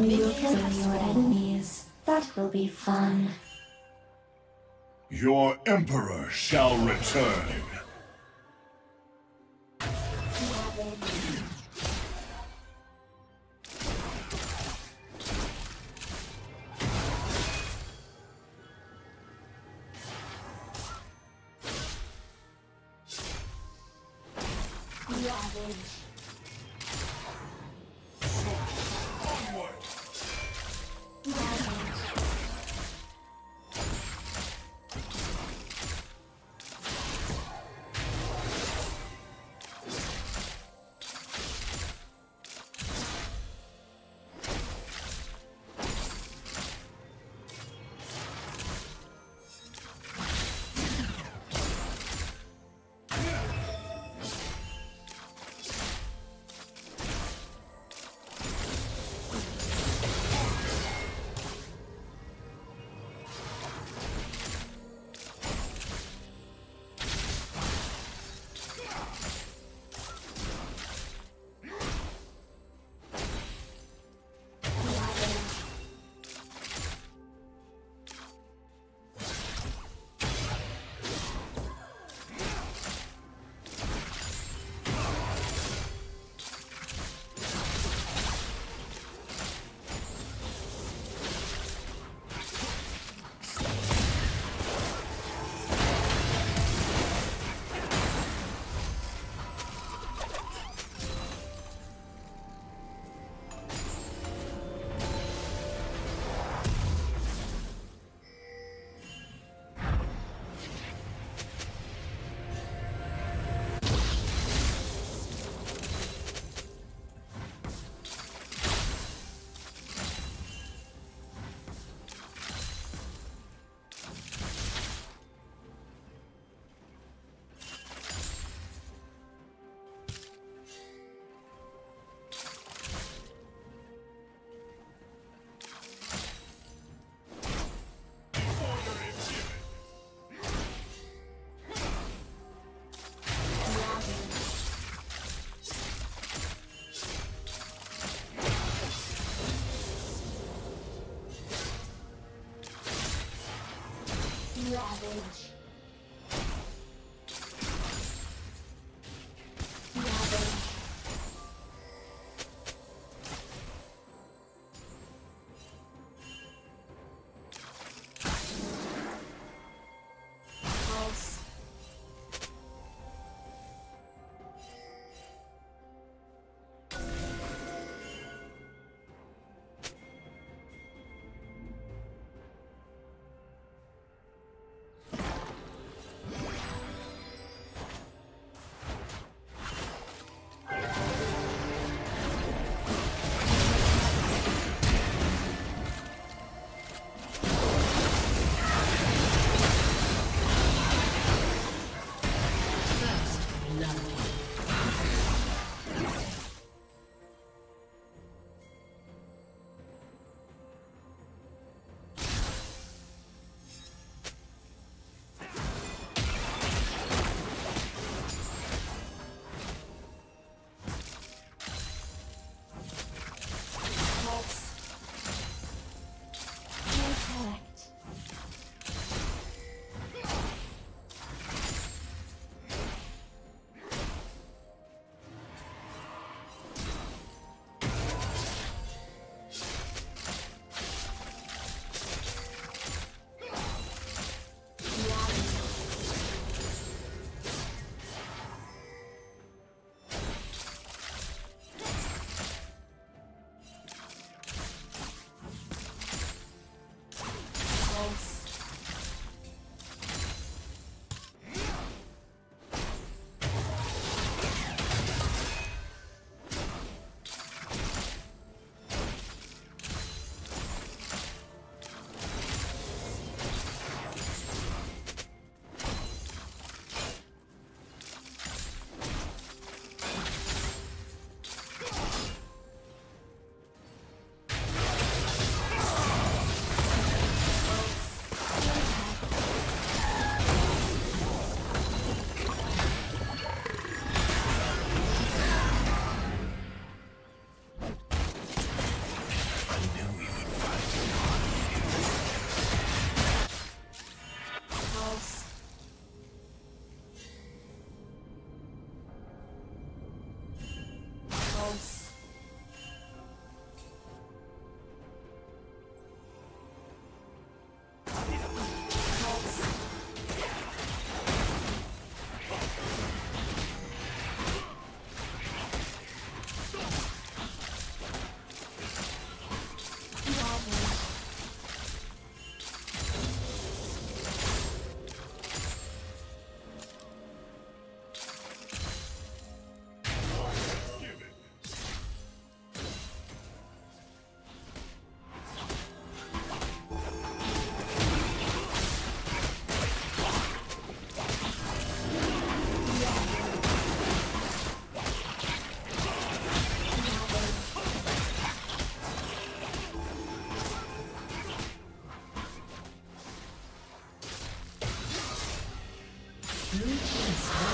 Will kill your enemies. That will be fun. Your Emperor shall return. Ravage. Yeah.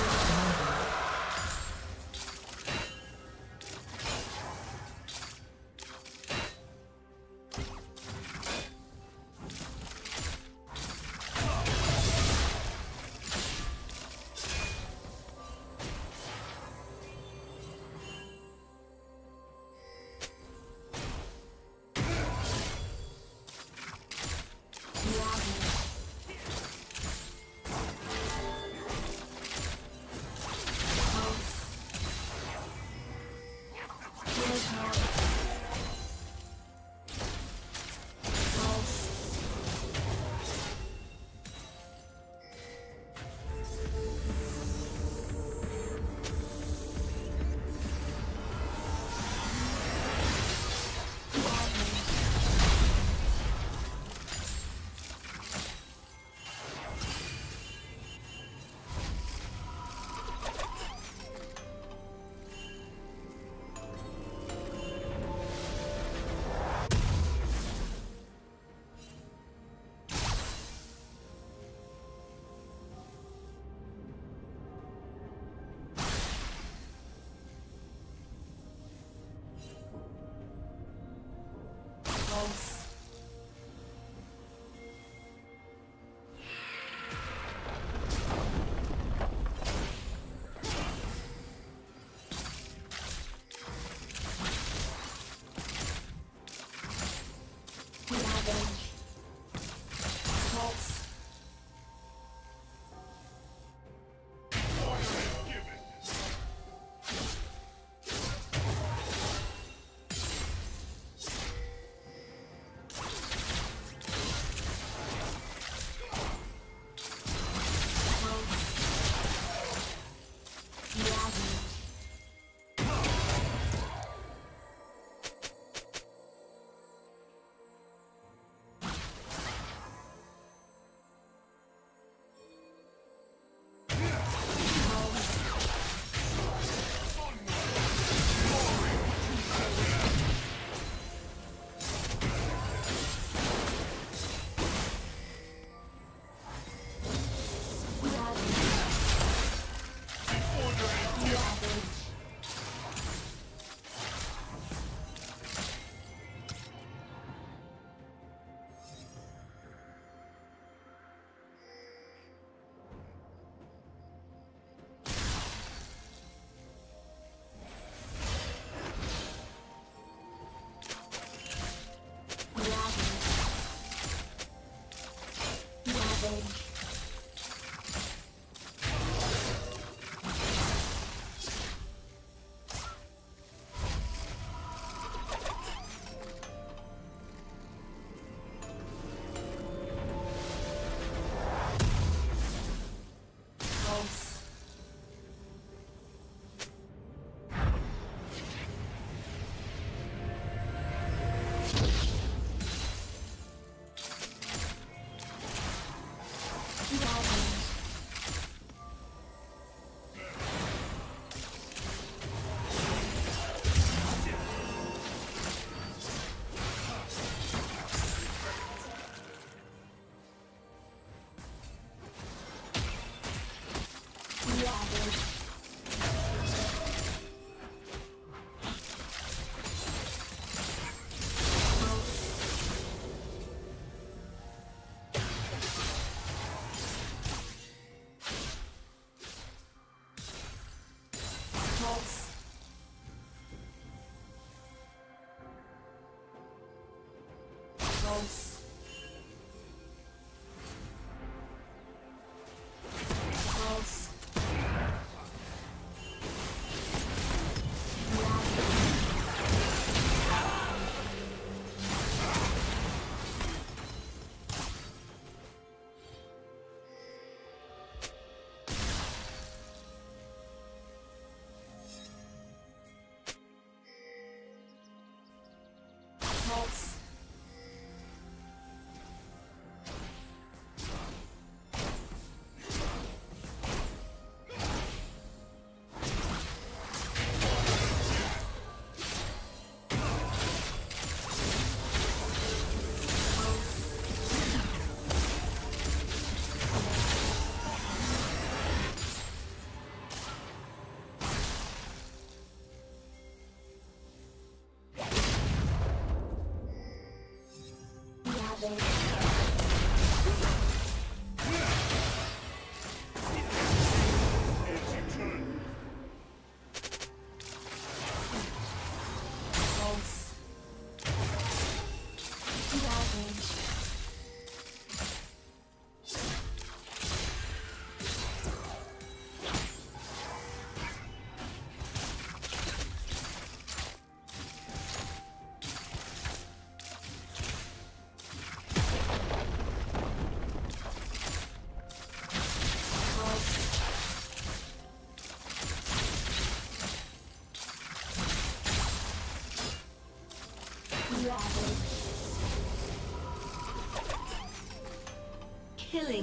Thank you.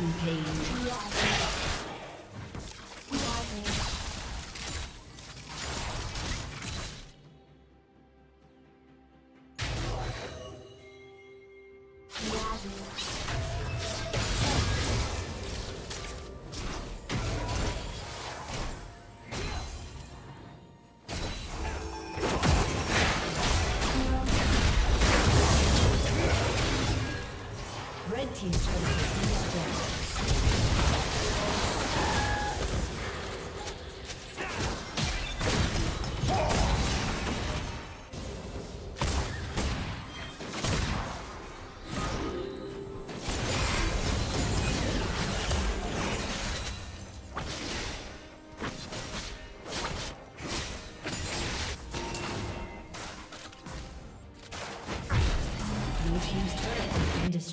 Rampage.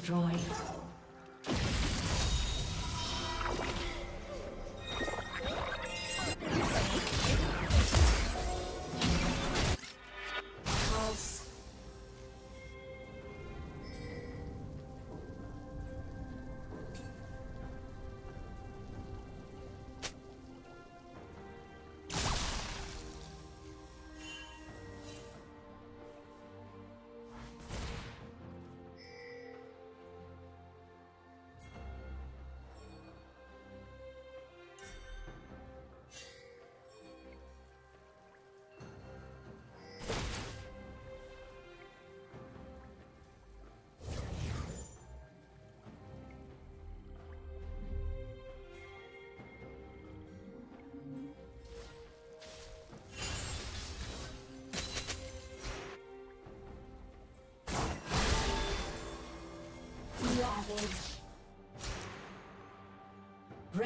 Destroyed.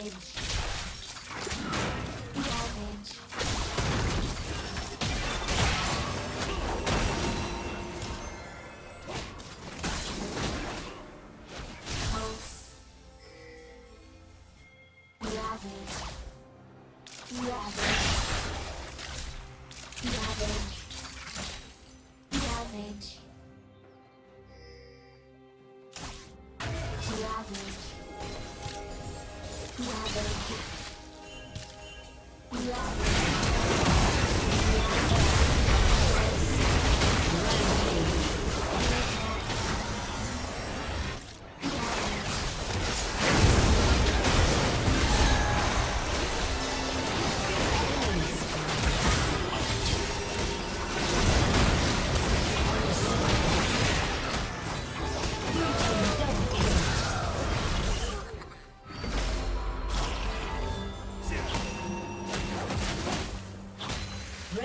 cabbage.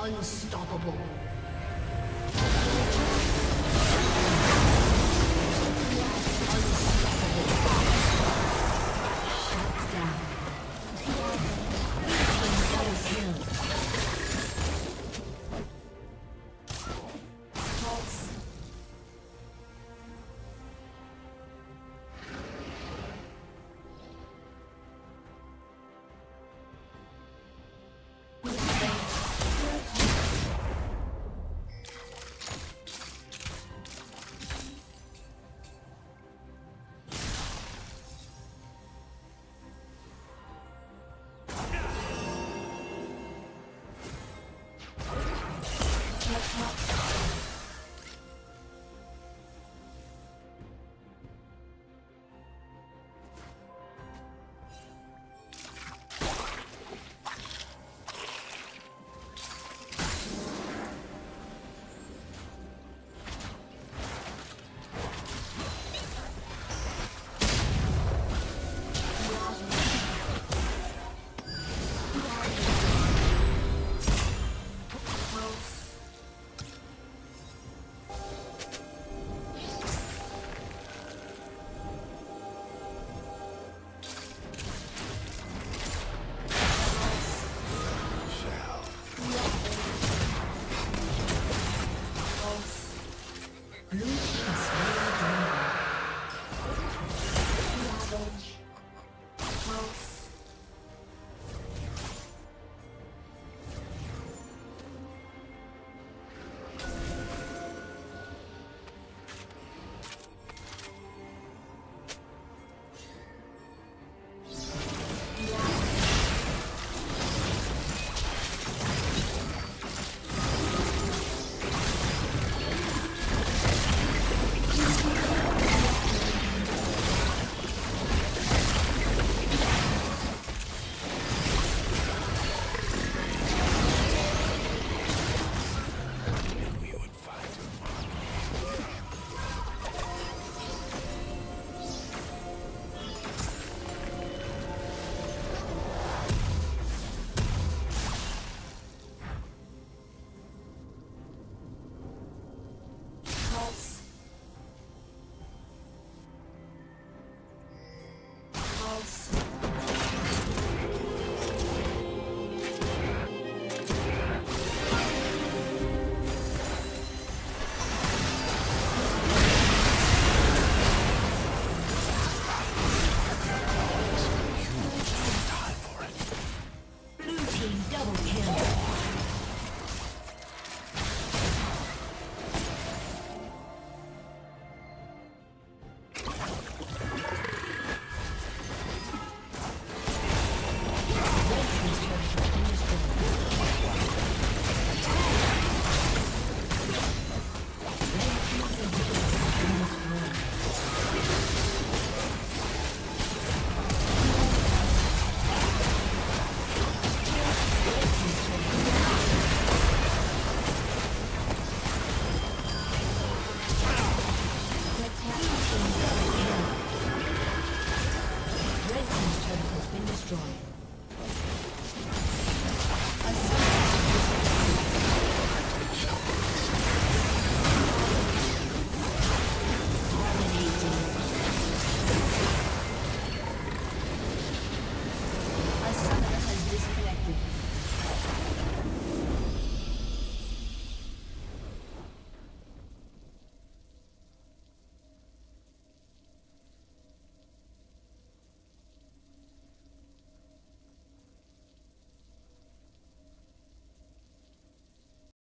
Unstoppable.